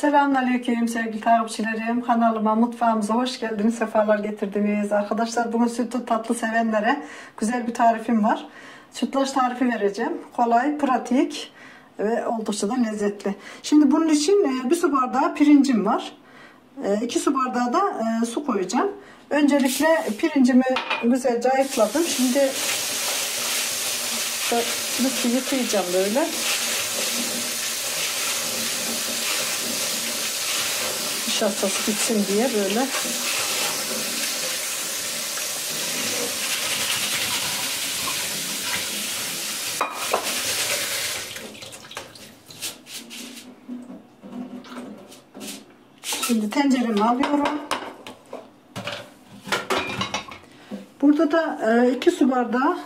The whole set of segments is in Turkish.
Selamünaleyküm sevgili takipçilerim. Kanalıma, mutfağımıza hoş geldiniz, sefalar getirdiniz. Arkadaşlar bugün sütlü tatlı sevenlere güzel bir tarifim var. Sütlaç tarifi vereceğim. Kolay, pratik ve oldukça da lezzetli. Şimdi bunun için e, bir su bardağı pirincim var. E, iki su bardağı da e, su koyacağım. Öncelikle pirincimi güzelce ayıkladım. Şimdi nasıl yıkayacağım böyle. Nişastası bitsin diye böyle Şimdi tenceremi alıyorum. Burada da e, iki su bardağı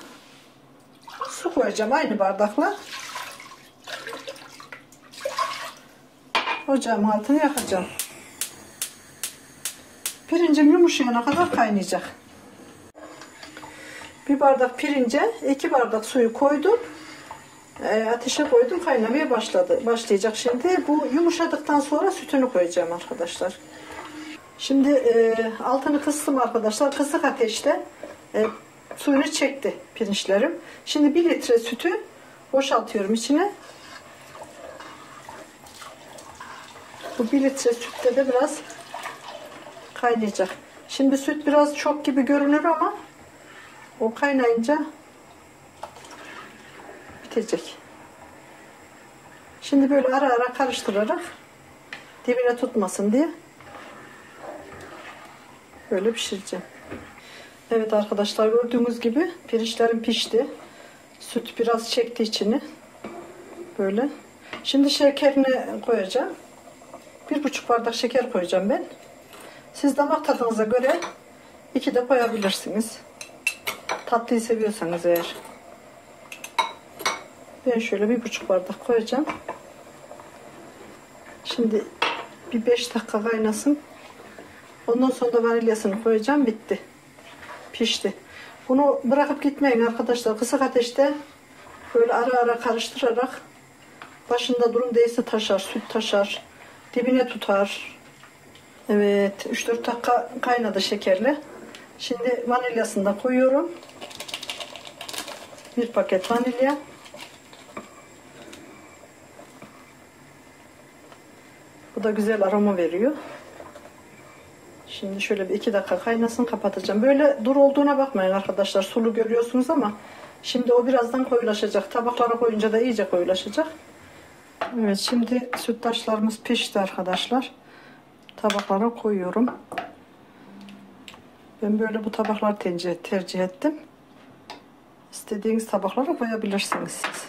su koyacağım aynı bardakla. Ocağın altını yakacağım. Pirincim yumuşayana kadar kaynayacak. Bir bardak pirince iki bardak suyu koydum. E, ateşe koydum kaynamaya başladı. Başlayacak şimdi. Bu yumuşadıktan sonra sütünü koyacağım arkadaşlar. Şimdi e, altını kıstım arkadaşlar. Kısık ateşte e, suyunu çekti pirinçlerim. Şimdi bir litre sütü boşaltıyorum içine. Bu bir litre sütte de biraz kaynayacak. Şimdi süt biraz çok gibi görünür ama o kaynayınca bitecek. Şimdi böyle ara ara karıştırarak dibine tutmasın diye böyle pişireceğim. Evet arkadaşlar gördüğünüz gibi pirinçlerim pişti. Süt biraz çekti içini. Böyle. Şimdi şekerini koyacağım. Bir buçuk bardak şeker koyacağım ben. Siz damak tadınıza göre iki de koyabilirsiniz. Tatlıyı seviyorsanız eğer. Ben şöyle bir buçuk bardak koyacağım. Şimdi bir beş dakika kaynasın. Ondan sonra da vanilyasını koyacağım. Bitti. Pişti. Bunu bırakıp gitmeyin arkadaşlar. Kısık ateşte böyle ara ara karıştırarak başında durum değilse taşar, süt taşar, dibine tutar. Evet 3-4 dakika kaynadı şekerle. Şimdi vanilyasını da koyuyorum. Bir paket vanilya. Bu da güzel aroma veriyor. Şimdi şöyle bir iki dakika kaynasın kapatacağım. Böyle dur olduğuna bakmayın arkadaşlar. Sulu görüyorsunuz ama şimdi o birazdan koyulaşacak. Tabaklara koyunca da iyice koyulaşacak. Evet şimdi sütlaçlarımız pişti arkadaşlar tabaklara koyuyorum. Ben böyle bu tabaklar tercih, tercih ettim. İstediğiniz tabaklara koyabilirsiniz siz.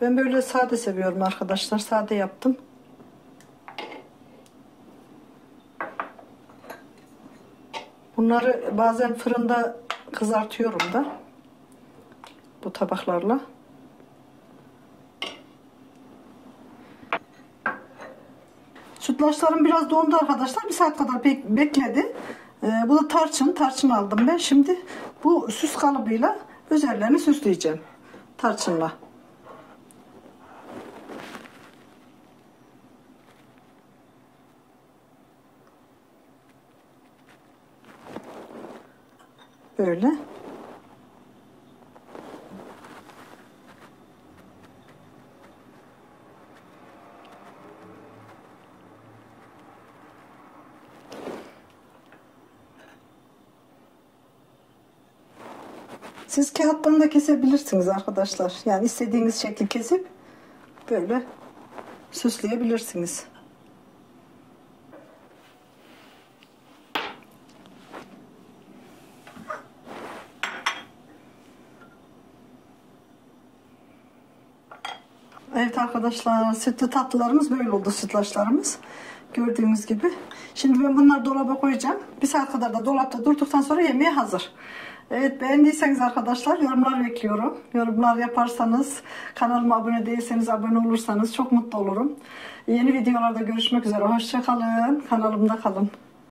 Ben böyle sade seviyorum arkadaşlar. Sade yaptım. Bunları bazen fırında kızartıyorum da. Bu tabaklarla. Sütlaçlarım biraz dondu arkadaşlar. Bir saat kadar bekledi. Ee, bu da tarçın. Tarçın aldım ben. Şimdi bu süs kalıbıyla üzerlerini süsleyeceğim. Tarçınla. Böyle. Siz kağıttan da kesebilirsiniz arkadaşlar. Yani istediğiniz şekli kesip böyle süsleyebilirsiniz. Evet arkadaşlar sütlü tatlılarımız böyle oldu sütlaçlarımız. Gördüğünüz gibi. Şimdi ben bunları dolaba koyacağım. Bir saat kadar da dolapta durduktan sonra yemeğe hazır. Evet beğendiyseniz arkadaşlar yorumlar bekliyorum. Yorumlar yaparsanız kanalıma abone değilseniz abone olursanız çok mutlu olurum. Yeni videolarda görüşmek üzere. Hoşçakalın. Kanalımda kalın.